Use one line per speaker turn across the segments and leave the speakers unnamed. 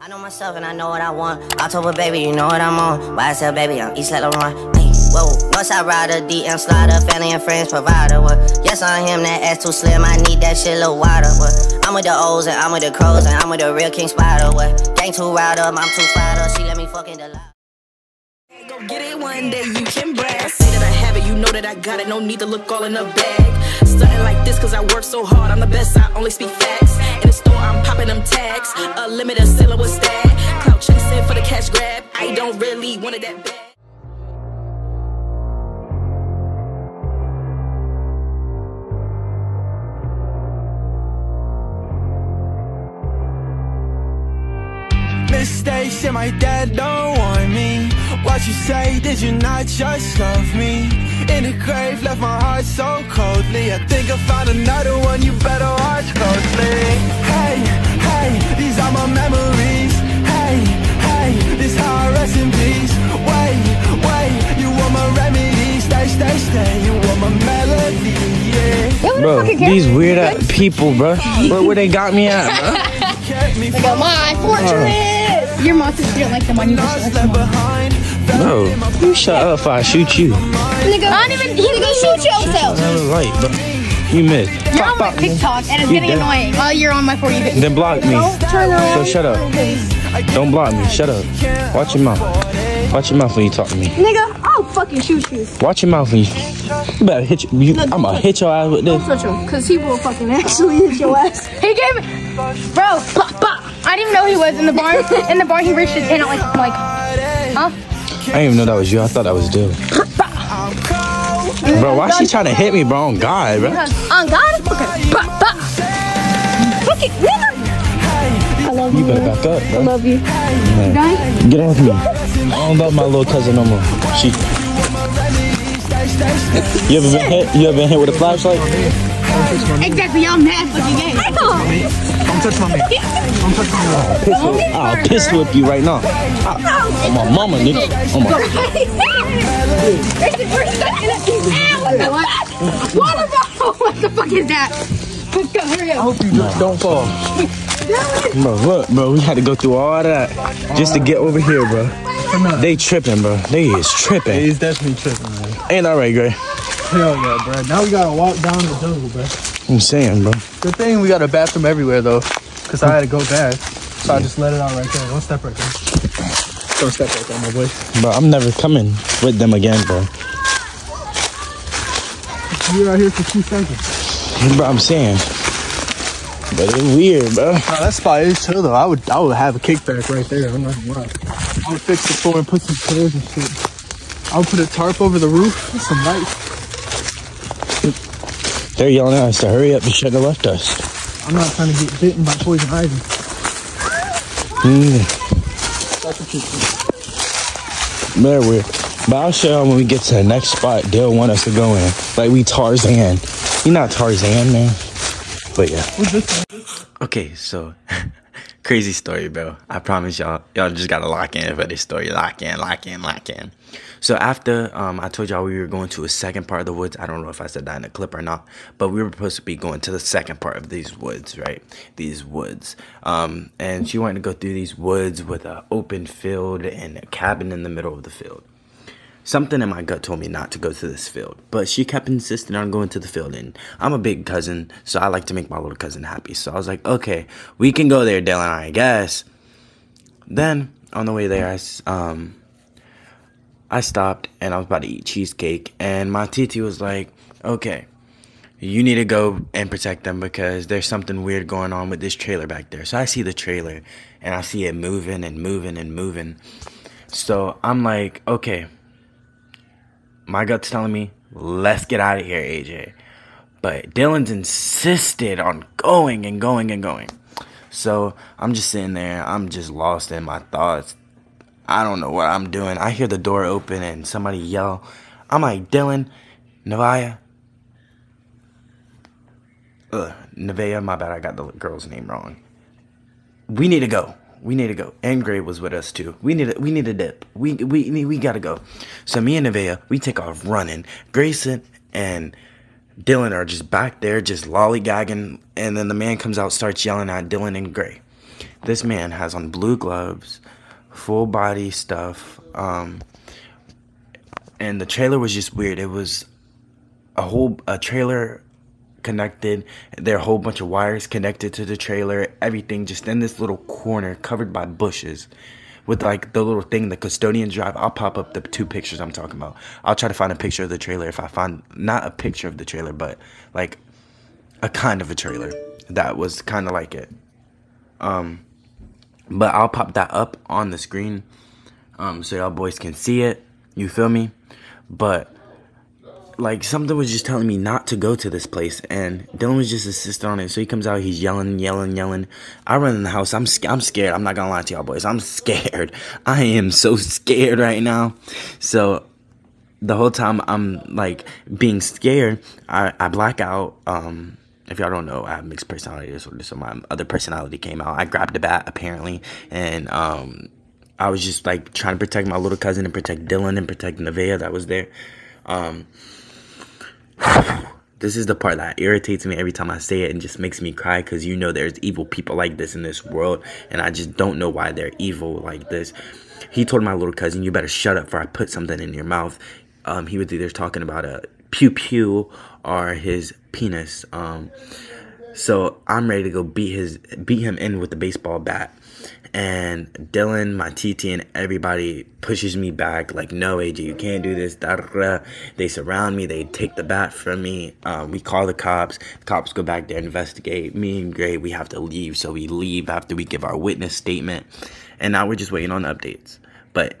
I know myself and I know what I want. October, baby, you know what I'm on. YSL, baby, I'm East Laurent. Hey, whoa, Northside rider, DM slider, family and friends provider. What? Yes, I am that ass too slim. I need that shit a little wider. What? I'm with the O's and I'm with the crows and I'm with the real King Spider. What? Gang too router, I'm too fighter. She let me fucking the
Get it one day, you can brag. I Say that I have it, you know that I got it. No need to look all in the bag. Stunting like this, cause I work so hard. I'm the best, I only speak facts. In the store, I'm popping them tags. A limited seller was that. Clout chasing for the cash grab. I don't really want it that bad.
Mistakes and my dad don't want me What you say, did you not just love me? In the grave, left my heart so coldly I think I found another one, you better watch closely Hey, hey, these are my memories Hey, hey, this how I rest in peace Wait, wait, you want my remedy Stay, stay, stay, you want my melody, yeah
Bro, these weird ass people, bro. Bro, where they got me at, bro?
Kept me
Like a my fortress. Your monsters didn't like the one you just
lost,
left.
left behind
Bro, you shut up if I shoot you.
Nigga, I don't even. He go shoot yourself.
That was right, bro. You missed.
You're on my
Fuck, fuck.
TikTok and it's
You
getting
dead.
annoying. Oh, you're on my for you.
Then block me.
Turn around.
So shut up. Don't block me. Shut up. Watch your mouth. Watch your mouth when you talk to me.
Nigga, I'll fucking shoot you.
Watch your mouth when you. You better hit you. you I'm gonna hit your ass with this.
Touch him, cause he will fucking actually hit your ass. He gave it, bro. Pop, pop. I didn't even know he was in the barn. In the barn, he reached his hand out like, like, huh?
I didn't even know that was you. I thought that was Dylan. Bro, why is she trying to hit me, bro? On God, bro.
On God, okay. Pop, pop. Look at nigga. I love you.
You better back up,
I
bro.
love you.
Man. Get off me. I don't love my little cousin no more. She. You ever been hit? You ever been hit with a flashlight?
Exactly, y'all mad fucking gay.
Don't touch my man. Don't touch my man.
Pistol, I'll pistol whip you right now. Ah, on my mama, nigga. On my.
What the fuck is that? Let's go, hurry
I
up.
hope you just don't fall.
Bro, look, bro, we had to go through all that just to get over here, bro. They tripping, bro. They is tripping.
He's definitely tripping, man.
Ain't that right, Gray?
Hell yeah, bro. Now we gotta walk down the jungle, bro.
I'm saying, bro.
Good thing we got a bathroom everywhere, though. Because I had to go bath. So I just let it out right there. Don't step right there. Don't step right there, my boy.
Bro, I'm never coming with them again, bro.
You were out here for two seconds.
Bro, I'm saying. But it's weird, bro.
No, that spot is chill, though. I would I would have a kickback right there. I'm not gonna lie. I would fix the floor and put some chairs and shit. I would put a tarp over the roof with some lights.
They're yelling at us to hurry up. You should have left us.
I'm not trying to get bitten by poison ivy.
Mm,
That's what you think.
very weird. But I'll show you when we get to the next spot they'll want us to go in. Like we Tarzan. You're not Tarzan, man. But yeah.
What's this one?
Okay, so crazy story, bro. I promise y'all, y'all just gotta lock in for this story. Lock in, lock in, lock in. So after um, I told y'all we were going to a second part of the woods. I don't know if I said that in the clip or not, but we were supposed to be going to the second part of these woods, right? These woods. Um, and she wanted to go through these woods with an open field and a cabin in the middle of the field. Something in my gut told me not to go to this field, but she kept insisting on going to the field. And I'm a big cousin, so I like to make my little cousin happy. So I was like, okay, we can go there, Dylan, I guess. Then on the way there, I, um, I stopped and I was about to eat cheesecake, and my TT was like, okay, you need to go and protect them because there's something weird going on with this trailer back there. So I see the trailer and I see it moving and moving and moving. So I'm like, okay, my gut's telling me, let's get out of here, AJ. But Dylan's insisted on going and going and going. So I'm just sitting there, I'm just lost in my thoughts. I don't know what I'm doing. I hear the door open and somebody yell. I'm like, Dylan, Nevaya. Ugh, Nevaeh, my bad, I got the girl's name wrong. We need to go. We need to go. And Gray was with us too. We need a, we need a dip. We we we, gotta go. So me and Nevaeh, we take off running. Grayson and Dylan are just back there, just lollygagging, and then the man comes out, starts yelling at Dylan and Gray. this man has on blue gloves, full body stuff. Um, and the trailer was just weird. It was a whole a trailer connected. There are a whole bunch of wires connected to the trailer. Everything just in this little corner covered by bushes with like the little thing the custodian drive. I'll pop up the two pictures I'm talking about. I'll try to find a picture of the trailer if I find not a picture of the trailer, but like a kind of a trailer that was kind of like it. Um, but I'll pop that up on the screen um, so y'all boys can see it. You feel me? But like something was just telling me not to go to this place and Dylan was just insisting on it. So he comes out, he's yelling, yelling, yelling. I run in the house. I'm I'm scared. I'm not gonna lie to y'all boys. I'm scared. I am so scared right now. So the whole time I'm like being scared, I, I black out. Um if y'all don't know, I have mixed personality disorder, so my other personality came out. I grabbed a bat apparently, and um, I was just like trying to protect my little cousin and protect Dylan and protect Nevaeh that was there. Um, this is the part that irritates me every time I say it and just makes me cry because you know there's evil people like this in this world and I just don't know why they're evil like this. He told my little cousin, you better shut up for I put something in your mouth. Um, he was either talking about a pew pew or his penis. Um, so I'm ready to go beat his beat him in with the baseball bat and Dylan, my TT, and everybody pushes me back like, no, AJ, you can't do this. They surround me. They take the bat from me. Um, we call the cops. The cops go back there, investigate. Me and Gray, we have to leave. So we leave after we give our witness statement. And now we're just waiting on updates. But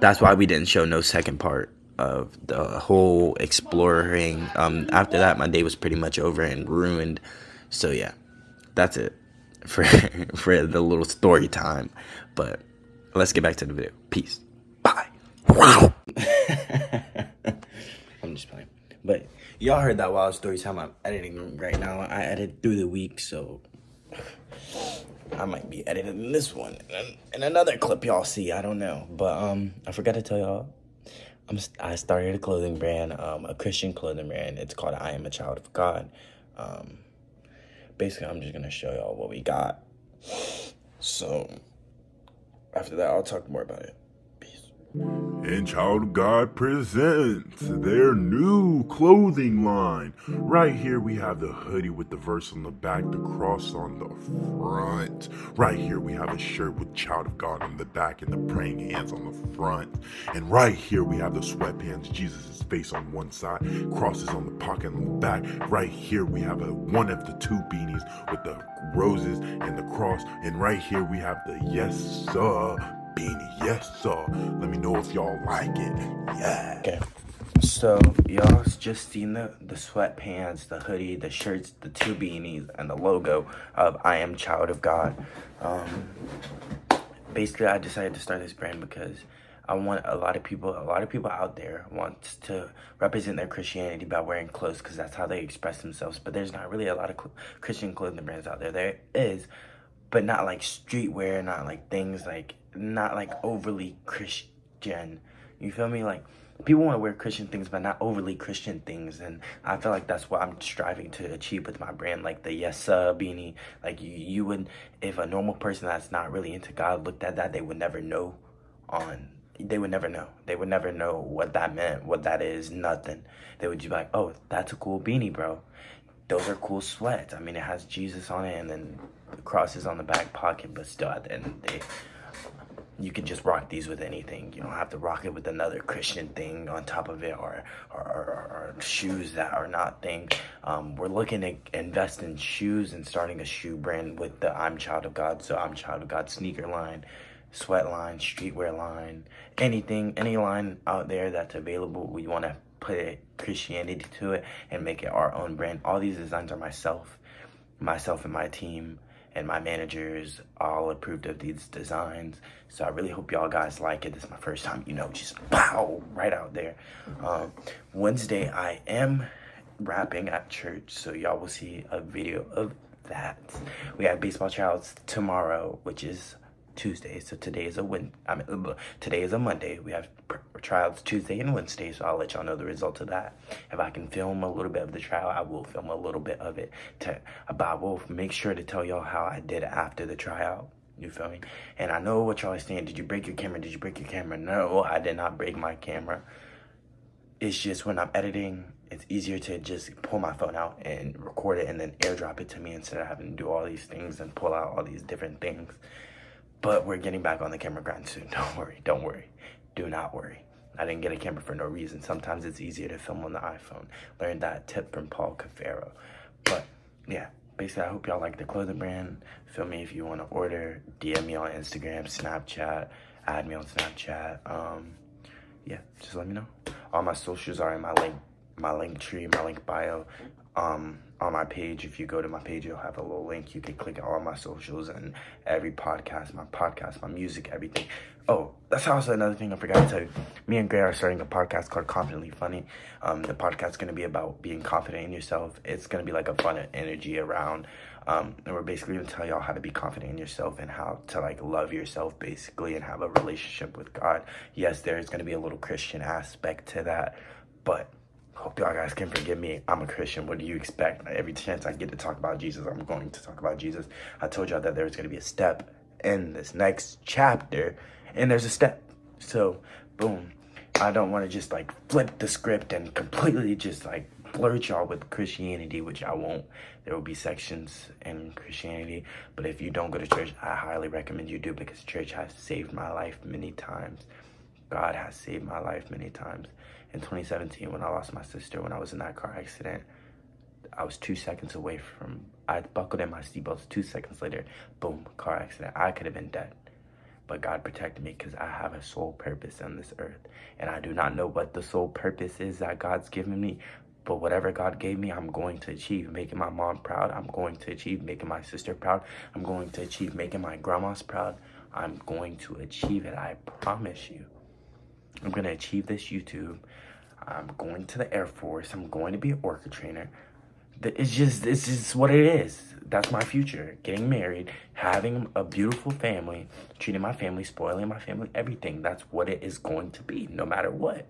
that's why we didn't show no second part of the whole exploring. Um, after that, my day was pretty much over and ruined. So yeah, that's it for for the little story time. But let's get back to the video. Peace. Bye. Wow. I'm just playing. But y'all heard that wild story time I'm editing right now. I edit through the week, so I might be editing this one and another clip y'all see. I don't know, but um, I forgot to tell y'all. I'm I started a clothing brand, um, a Christian clothing brand. It's called I Am a Child of God. Um, basically, I'm just gonna show y'all what we got. So after that, I'll talk more about it.
And Child of God presents their new clothing line. Right here, we have the hoodie with the verse on the back, the cross on the front. Right here, we have a shirt with Child of God on the back and the praying hands on the front. And right here, we have the sweatpants, Jesus' face on one side, crosses on the pocket on the back. Right here, we have a one of the two beanies with the roses and the cross. And right here, we have the yes, sir beanie. Yes, sir. Let me know if y'all like it. Yeah.
Okay. So y'all just seen the the sweatpants, the hoodie, the shirts, the two beanies, and the logo of I Am Child of God. Um, basically, I decided to start this brand because I want a lot of people, a lot of people out there wants to represent their Christianity by wearing clothes because that's how they express themselves. But there's not really a lot of cl Christian clothing brands out there. There is, but not like streetwear, not like things like not like overly Christian. You feel me? Like people want to wear Christian things, but not overly Christian things. And I feel like that's what I'm striving to achieve with my brand, like the yes beanie. Like you, you would, if a normal person that's not really into God looked at that, they would never know on. They would never know. They would never know what that meant, what that is, nothing. They would just be like, oh, that's a cool beanie, bro. Those are cool sweats. I mean, it has Jesus on it and then the cross is on the back pocket, but still at the end of the day, you can just rock these with anything. You don't have to rock it with another Christian thing on top of it or, or, or, or shoes that are not things. Um, we're looking to invest in shoes and starting a shoe brand with the I'm Child of God. So I'm Child of God sneaker line, sweat line, streetwear line, anything, any line out there that's available. We want to put Christianity to it and make it our own brand. All these designs are myself, myself and my team and my managers all approved of these designs. So I really hope y'all guys like it. This is my first time, you know, just pow, right out there. Um, Wednesday, I am rapping at church, so y'all will see a video of that. We have baseball tryouts tomorrow, which is Tuesday. So today is a win. I mean, uh, today is a Monday. We have tryouts Tuesday and Wednesday. So I'll let y'all know the results of that. If I can film a little bit of the trial, I will film a little bit of it. To, uh, but I will make sure to tell y'all how I did after the tryout. You feel me? And I know what y'all are saying. Did you break your camera? Did you break your camera? No, I did not break my camera. It's just when I'm editing, it's easier to just pull my phone out and record it and then airdrop it to me instead of having to do all these things and pull out all these different things. But we're getting back on the camera grind soon. Don't worry. Don't worry. Do not worry. I didn't get a camera for no reason. Sometimes it's easier to film on the iPhone. Learned that tip from Paul Cafaro. But yeah, basically, I hope y'all like the clothing brand. Feel me if you want to order. DM me on Instagram, Snapchat. Add me on Snapchat. Um, yeah, just let me know. All my socials are in my link, my link tree, my link bio. Um, on my page, if you go to my page, you'll have a little link. You can click all my socials and every podcast, my podcast, my music, everything. Oh, that's also another thing I forgot to tell you. Me and Gray are starting a podcast called Confidently Funny. Um, the podcast is going to be about being confident in yourself. It's going to be like a fun energy around. Um, and we're basically going to tell y'all how to be confident in yourself and how to like love yourself basically and have a relationship with God. Yes, there is going to be a little Christian aspect to that, but hope y'all guys can forgive me. I'm a Christian. What do you expect? Every chance I get to talk about Jesus, I'm going to talk about Jesus. I told y'all that there's going to be a step in this next chapter and there's a step. So, boom. I don't want to just like flip the script and completely just like flirt y'all with Christianity, which I won't. There will be sections in Christianity, but if you don't go to church, I highly recommend you do because church has saved my life many times. God has saved my life many times. In 2017, when I lost my sister, when I was in that car accident, I was two seconds away from, I buckled in my seatbelts two seconds later, boom, car accident. I could have been dead but God protected me because I have a sole purpose on this earth. And I do not know what the sole purpose is that God's given me, but whatever God gave me, I'm going to achieve making my mom proud. I'm going to achieve making my sister proud. I'm going to achieve making my grandmas proud. I'm going to achieve it. I promise you. I'm to achieve this YouTube. I'm going to the Air Force. I'm going to be an orca trainer. It's just it's just what it is. That's my future. Getting married having a beautiful family treating my family spoiling my family everything. That's what it is going to be no matter what.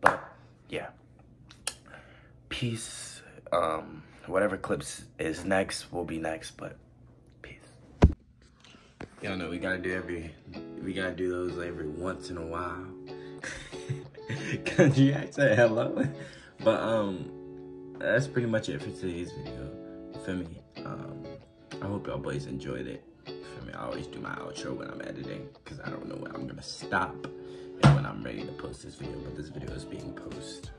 But yeah. Peace. Um whatever clips is next will be next but peace. Y'all know we gotta do every we gotta do those every once in a while cause you say hello but um that's pretty much it for today's video. For me, um, I hope y'all boys enjoyed it. For me, I always do my outro when I'm editing because I don't know when I'm gonna stop and when I'm ready to post this video. But this video is being posted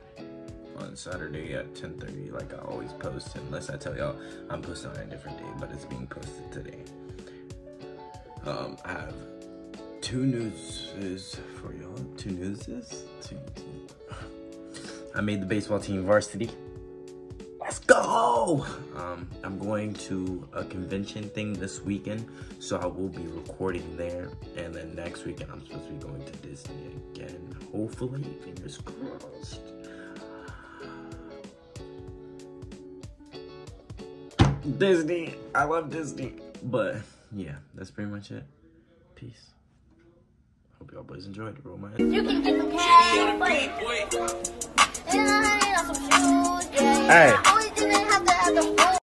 on Saturday at 10:30, like I always post, unless I tell y'all I'm posting on a different day. But it's being posted today. Um, I have two newses for y'all. Two. Two, two. I made the baseball team varsity. Let's go! Um, I'm going to a convention thing this weekend, so I will be recording there. And then next weekend, I'm supposed to be going to Disney again. Hopefully, fingers crossed. Disney, I love Disney. But yeah, that's pretty much it. Peace. Hope y'all boys enjoyed. Roll my head. You can get the Hey.